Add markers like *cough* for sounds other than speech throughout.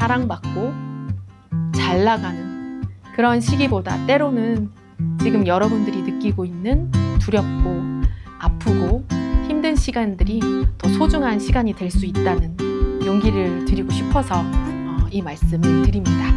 사랑받고 잘 나가는 그런 시기보다 때로는 지금 여러분들이 느끼고 있는 두렵고 아프고 힘든 시간들이 더 소중한 시간이 될 수 있다는 용기를 드리고 싶어서 어, 이 말씀을 드립니다.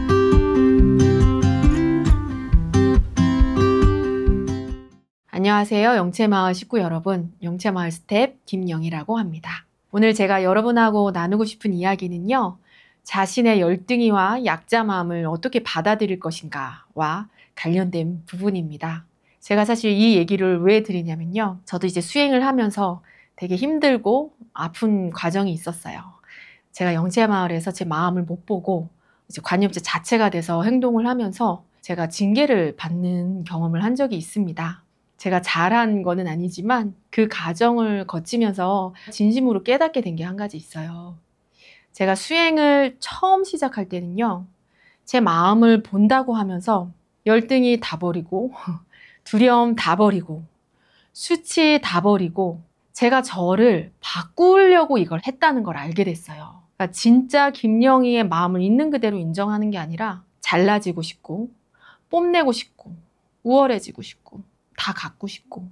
안녕하세요. 영채마을 식구 여러분. 영채마을 스텝 김영이라고 합니다. 오늘 제가 여러분하고 나누고 싶은 이야기는요. 자신의 열등이와 약자 마음을 어떻게 받아들일 것인가와 관련된 부분입니다. 제가 사실 이 얘기를 왜 드리냐면요. 저도 이제 수행을 하면서 되게 힘들고 아픈 과정이 있었어요. 제가 영채마을에서 제 마음을 못 보고 이제 관념제 자체가 돼서 행동을 하면서 제가 징계를 받는 경험을 한 적이 있습니다. 제가 잘한 거는 아니지만 그 과정을 거치면서 진심으로 깨닫게 된 게 한 가지 있어요. 제가 수행을 처음 시작할 때는요, 제 마음을 본다고 하면서 열등이 다 버리고, *laughs* 두려움 다 버리고, 수치 다 버리고, 제가 저를 바꾸려고 이걸 했다는 걸 알게 됐어요. 그러니까 진짜 김영희의 마음을 있는 그대로 인정하는 게 아니라 잘나지고 싶고, 뽐내고 싶고, 우월해지고 싶고, 다 갖고 싶고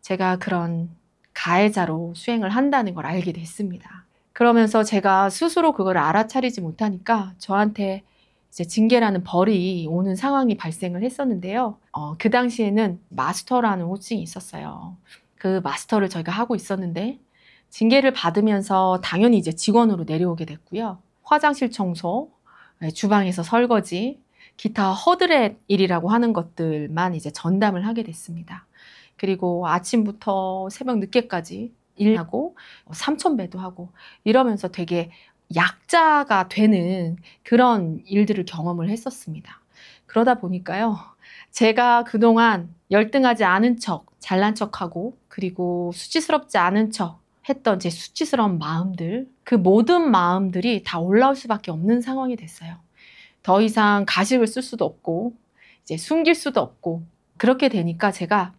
제가 그런 가해자로 수행을 한다는 걸 알게 됐습니다. 그러면서 제가 스스로 그걸 알아차리지 못하니까 저한테 이제 징계라는 벌이 오는 상황이 발생을 했었는데요. 어, 그 당시에는 마스터라는 호칭이 있었어요. 그 마스터를 저희가 하고 있었는데 징계를 받으면서 당연히 이제 직원으로 내려오게 됐고요. 화장실 청소, 네, 주방에서 설거지, 기타 허드렛 일이라고 하는 것들만 이제 전담을 하게 됐습니다. 그리고 아침부터 새벽 늦게까지 일하고 삼천배도 하고 이러면서 되게 약자가 되는 그런 일들을 경험을 했었습니다. 그러다 보니까요. 제가 그동안 열등하지 않은 척, 잘난 척하고 그리고 수치스럽지 않은 척 했던 제 수치스러운 마음들, 그 모든 마음들이 다 올라올 수밖에 없는 상황이 됐어요. 더 이상 가식을 쓸 수도 없고 이제 숨길 수도 없고 그렇게 되니까 제가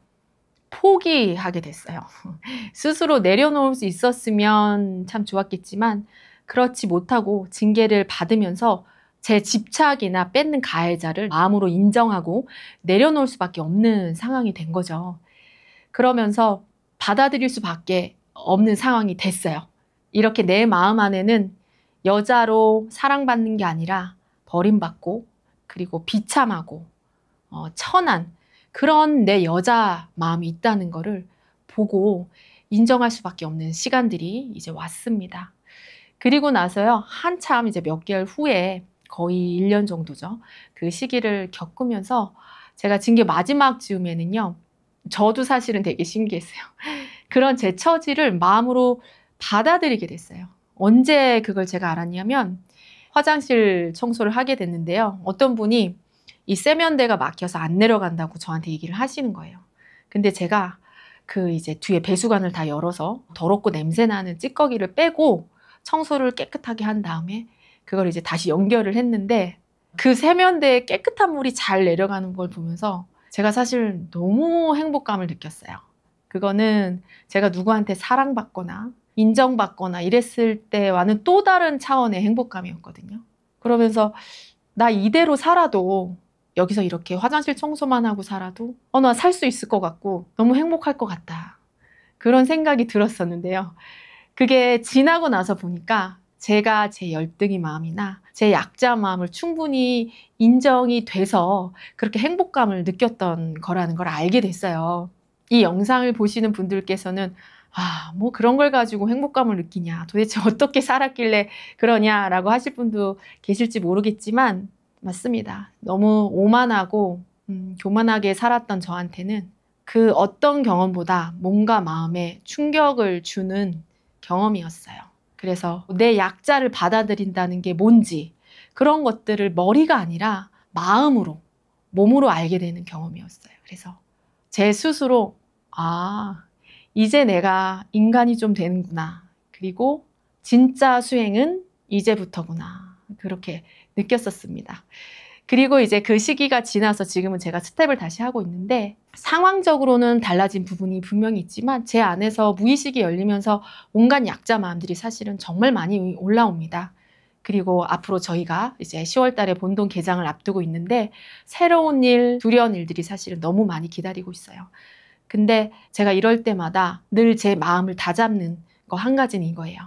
포기하게 됐어요. *laughs* 스스로 내려놓을 수 있었으면 참 좋았겠지만 그렇지 못하고 징계를 받으면서 제 집착이나 뺏는 가해자를 마음으로 인정하고 내려놓을 수밖에 없는 상황이 된 거죠. 그러면서 받아들일 수밖에 없는 상황이 됐어요. 이렇게 내 마음 안에는 여자로 사랑받는 게 아니라 버림받고 그리고 비참하고 어, 천한 그런 내 여자 마음이 있다는 거를 보고 인정할 수밖에 없는 시간들이 이제 왔습니다. 그리고 나서요, 한참 이제 몇 개월 후에 거의 1년 정도죠. 그 시기를 겪으면서 제가 징계 마지막 즈음에는요, 저도 사실은 되게 신기했어요. *laughs* 그런 제 처지를 마음으로 받아들이게 됐어요. 언제 그걸 제가 알았냐면, 화장실 청소를 하게 됐는데요. 어떤 분이 이 세면대가 막혀서 안 내려간다고 저한테 얘기를 하시는 거예요. 근데 제가 그 이제 뒤에 배수관을 다 열어서 더럽고 냄새나는 찌꺼기를 빼고 청소를 깨끗하게 한 다음에 그걸 이제 다시 연결을 했는데 그 세면대에 깨끗한 물이 잘 내려가는 걸 보면서 제가 사실 너무 행복감을 느꼈어요. 그거는 제가 누구한테 사랑받거나 인정받거나 이랬을 때와는 또 다른 차원의 행복감이었거든요. 그러면서 나 이대로 살아도 여기서 이렇게 화장실 청소만 하고 살아도 어, 나 살 수 있을 것 같고 너무 행복할 것 같다. 그런 생각이 들었었는데요. 그게 지나고 나서 보니까 제가 제 열등이 마음이나 제 약자 마음을 충분히 인정이 돼서 그렇게 행복감을 느꼈던 거라는 걸 알게 됐어요. 이 영상을 보시는 분들께서는 아, 뭐 그런 걸 가지고 행복감을 느끼냐. 도대체 *laughs* 어떻게 살았길래 그러냐라고 하실 분도 계실지 모르겠지만, 맞습니다. 너무 오만하고, 음, 교만하게 살았던 저한테는 그 어떤 경험보다 몸과 마음에 충격을 주는 경험이었어요. 그래서 내 약자를 받아들인다는 게 뭔지, 그런 것들을 머리가 아니라 마음으로, 몸으로 알게 되는 경험이었어요. 그래서 제 스스로, 아, 이제 내가 인간이 좀 되는구나. 그리고 진짜 수행은 이제부터구나. 그렇게 느꼈었습니다. 그리고 이제 그 시기가 지나서 지금은 제가 스텝을 다시 하고 있는데 상황적으로는 달라진 부분이 분명히 있지만 제 안에서 무의식이 열리면서 온갖 약자 마음들이 사실은 정말 많이 올라옵니다. 그리고 앞으로 저희가 이제 10월 달에 본동 개장을 앞두고 있는데 새로운 일, 두려운 일들이 사실은 너무 많이 기다리고 있어요. 근데 제가 이럴 때마다 늘 제 마음을 다잡는 거 한 가지는 이거예요.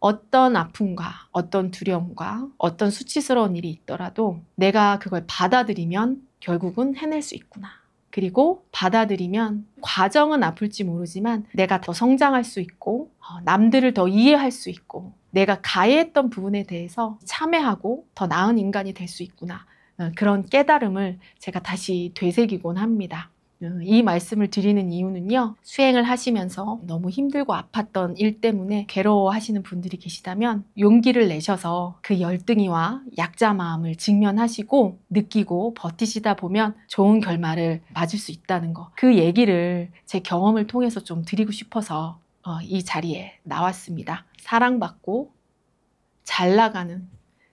어떤 아픔과 어떤 두려움과 어떤 수치스러운 일이 있더라도 내가 그걸 받아들이면 결국은 해낼 수 있구나. 그리고 받아들이면 과정은 아플지 모르지만 내가 더 성장할 수 있고 어, 남들을 더 이해할 수 있고 내가 가해했던 부분에 대해서 참회하고 더 나은 인간이 될 수 있구나. 어, 그런 깨달음을 제가 다시 되새기곤 합니다. 어, 이 말씀을 드리는 이유는요, 수행을 하시면서 너무 힘들고 아팠던 일 때문에 괴로워하시는 분들이 계시다면 용기를 내셔서 그 열등이와 약자 마음을 직면하시고 느끼고 버티시다 보면 좋은 결말을 맞을 수 있다는 거. 그 얘기를 제 경험을 통해서 좀 드리고 싶어서 어, 이 자리에 나왔습니다. 사랑받고 잘 나가는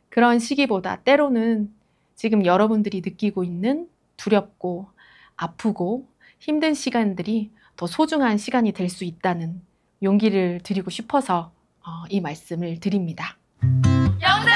그런 시기보다 때로는 지금 여러분들이 느끼고 있는 두렵고 아프고 힘든 시간들이 더 소중한 시간이 될 수 있다는 용기를 드리고 싶어서 어, 이 말씀을 드립니다. 영세마